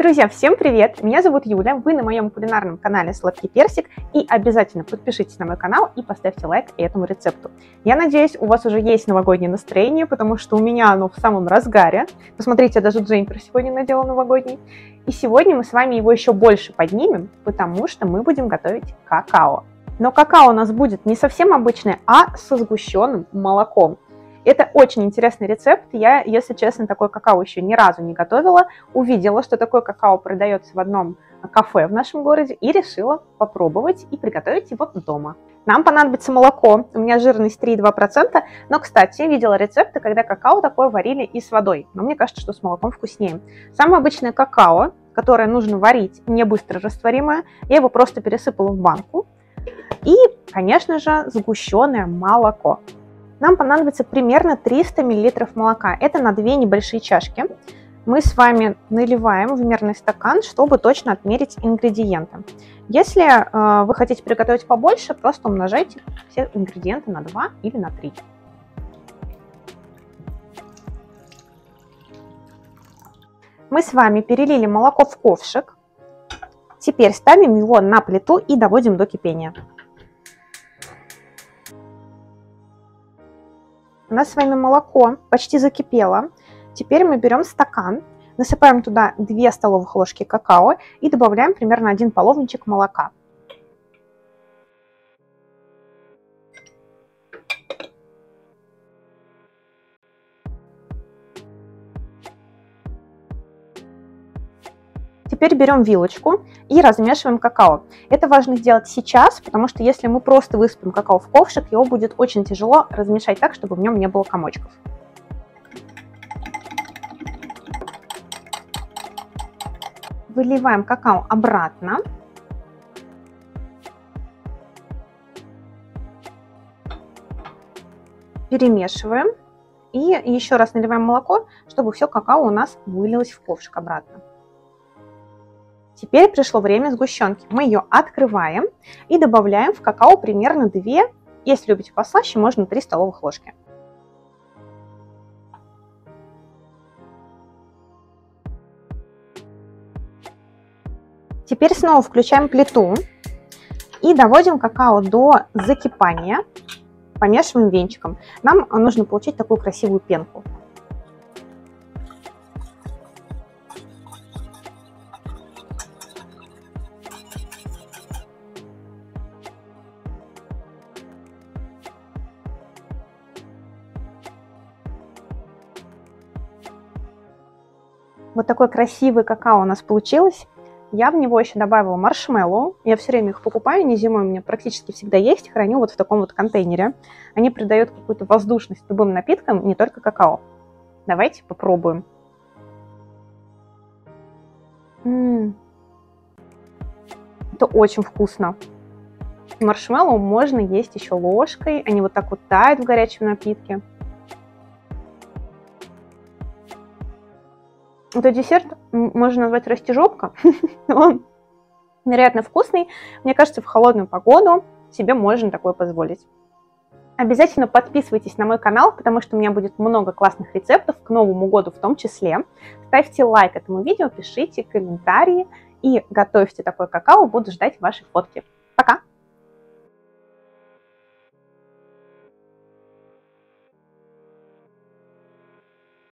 Друзья, всем привет! Меня зовут Юля, вы на моем кулинарном канале Сладкий Персик и обязательно подпишитесь на мой канал и поставьте лайк этому рецепту. Я надеюсь, у вас уже есть новогоднее настроение, потому что у меня оно в самом разгаре. Посмотрите, даже Джеймпер сегодня надела новогодний. И сегодня мы с вами его еще больше поднимем, потому что мы будем готовить какао. Но какао у нас будет не совсем обычное, а со сгущенным молоком. Это очень интересный рецепт. Я, если честно, такой какао еще ни разу не готовила. Увидела, что такое какао продается в одном кафе в нашем городе и решила попробовать и приготовить его дома. Нам понадобится молоко. У меня жирность 3,2%. Но, кстати, видела рецепты, когда какао такое варили и с водой. Но мне кажется, что с молоком вкуснее. Самое обычное какао, которое нужно варить, не быстро растворимое. Я его просто пересыпала в банку. И, конечно же, сгущенное молоко нам понадобится примерно 300 мл молока. Это на две небольшие чашки. Мы с вами наливаем в мерный стакан, чтобы точно отмерить ингредиенты. Если э, вы хотите приготовить побольше, просто умножайте все ингредиенты на 2 или на 3. Мы с вами перелили молоко в ковшик. Теперь ставим его на плиту и доводим до кипения. У нас с вами молоко почти закипело. Теперь мы берем стакан, насыпаем туда 2 столовых ложки какао и добавляем примерно 1 половничек молока. Теперь берем вилочку и размешиваем какао. Это важно сделать сейчас, потому что если мы просто высыпем какао в ковшик, его будет очень тяжело размешать так, чтобы в нем не было комочков. Выливаем какао обратно. Перемешиваем. И еще раз наливаем молоко, чтобы все какао у нас вылилось в ковшик обратно. Теперь пришло время сгущенки. Мы ее открываем и добавляем в какао примерно 2, если любите послаще, можно 3 столовых ложки. Теперь снова включаем плиту и доводим какао до закипания, помешиваем венчиком. Нам нужно получить такую красивую пенку. Вот такой красивый какао у нас получилось. Я в него еще добавила маршмеллоу. Я все время их покупаю, не зимой у меня практически всегда есть. Храню вот в таком вот контейнере. Они придают какую-то воздушность любым напиткам, не только какао. Давайте попробуем. М-м. Это очень вкусно. Маршмеллоу можно есть еще ложкой. Они вот так вот тают в горячем напитке. Это десерт можно назвать растяжопка. Он невероятно вкусный. Мне кажется, в холодную погоду себе можно такое позволить. Обязательно подписывайтесь на мой канал, потому что у меня будет много классных рецептов к Новому году в том числе. Ставьте лайк этому видео, пишите комментарии и готовьте такое какао. Буду ждать ваши фотки.